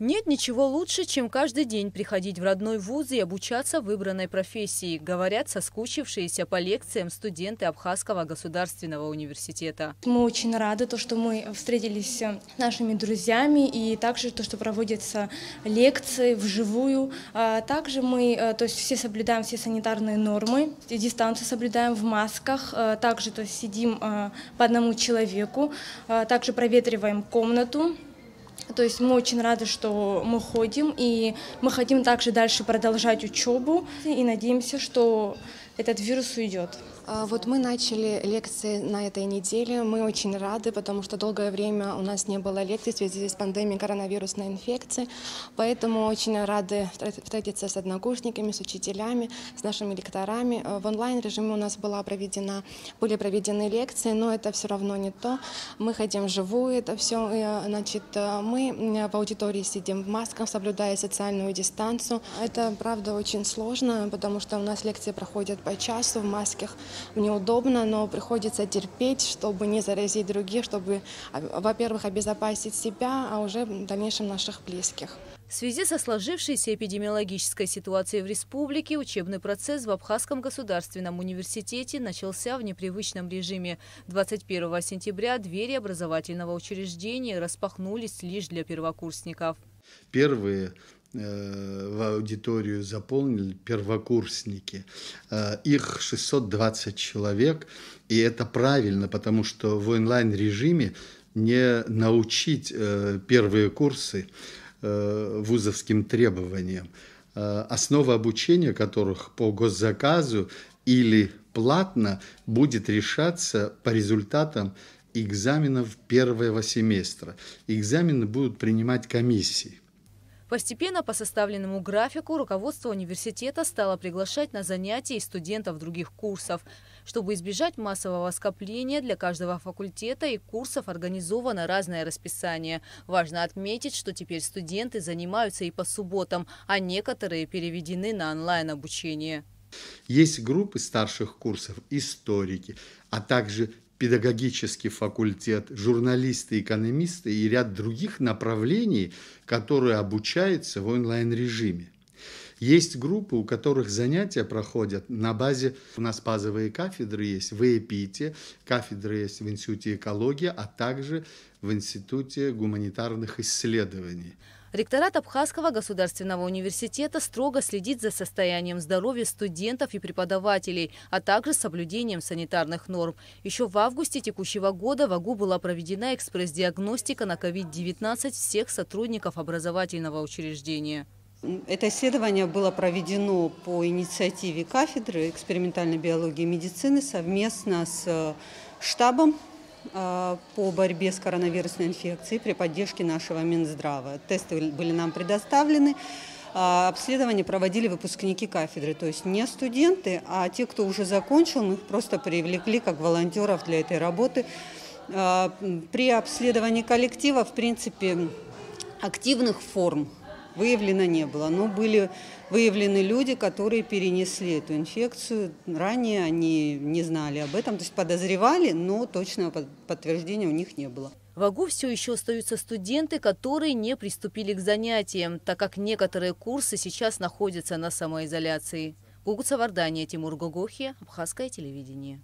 Нет ничего лучше, чем каждый день приходить в родной вуз и обучаться выбранной профессии, говорят соскучившиеся по лекциям студенты Абхазского государственного университета. Мы очень рады, то, что мы встретились с нашими друзьями и также то, что проводятся лекции вживую. А также мы, э, то есть все соблюдаем все санитарные нормы, дистанцию соблюдаем в масках, э, также то есть сидим э, по одному человеку, также проветриваем комнату, то есть мы очень рады, что мы ходим, и мы хотим также дальше продолжать учебу, и надеемся, что этот вирус уйдет. А, вот мы начали лекции на этой неделе. Мы очень рады, потому что долгое время у нас не было лекций в связи с пандемией коронавирусной инфекции. Поэтому очень рады встретиться с однокурсниками, с учителями, с нашими лекторами. В онлайн-режиме у нас была проведена, были проведены лекции, но это все равно не то. Мы хотим вживую это все. Э, значит, э, мы в аудитории сидим в масках, соблюдая социальную дистанцию. Это, правда, очень сложно, потому что у нас лекции проходят по часу в масках неудобно, но приходится терпеть, чтобы не заразить других, чтобы, а, во-первых, обезопасить себя, а уже в дальнейшем наших близких. В связи со сложившейся эпидемиологической ситуацией в республике учебный процесс в Абхазском государственном университете начался в непривычном режиме. 21 сентября двери образовательного учреждения распахнулись лишь для первокурсников. Первые в аудиторию заполнили первокурсники. Э, их 620 человек, и это правильно, потому что в онлайн-режиме не научить э, первые курсы вузовским требованиям. Основа обучения которых по госзаказу или платно будет решаться по результатам экзаменов первого семестра. Экзамены будут принимать комиссии. Постепенно по составленному графику руководство университета стало приглашать на занятия и студентов других курсов. Чтобы избежать массового скопления, для каждого факультета и курсов организовано разное расписание. Важно отметить, что теперь студенты занимаются и по субботам, а некоторые переведены на онлайн-обучение. Есть группы старших курсов, историки, а также педагогический факультет, журналисты, экономисты и ряд других направлений, которые обучаются в онлайн-режиме. Есть группы, у которых занятия проходят на базе, у нас базовые кафедры есть в ЭПИТе, кафедры есть в Институте экологии, а также в Институте гуманитарных исследований. Ректорат Абхазского государственного университета строго следит за состоянием здоровья студентов и преподавателей, а также соблюдением санитарных норм. Еще в августе текущего года в АГУ была проведена экспресс-диагностика на COVID-19 всех сотрудников образовательного учреждения. Это исследование было проведено по инициативе кафедры экспериментальной биологии и медицины совместно с штабом а, по борьбе с коронавирусной инфекцией при поддержке нашего Минздрава. Тесты были нам предоставлены. А, обследование проводили выпускники кафедры, то есть не студенты, а те, кто уже закончил, мы их просто привлекли как волонтеров для этой работы. А, при обследовании коллектива, в принципе, активных форм выявлено не было. Но были выявлены люди, которые перенесли эту инфекцию. Ранее они не знали об этом, то есть подозревали, но точного подтверждения у них не было. В АГУ все еще остаются студенты, которые не приступили к занятиям, так как некоторые курсы сейчас находятся на самоизоляции. Гугуца Вардания, Тимур Гогохи, Абхазское телевидение.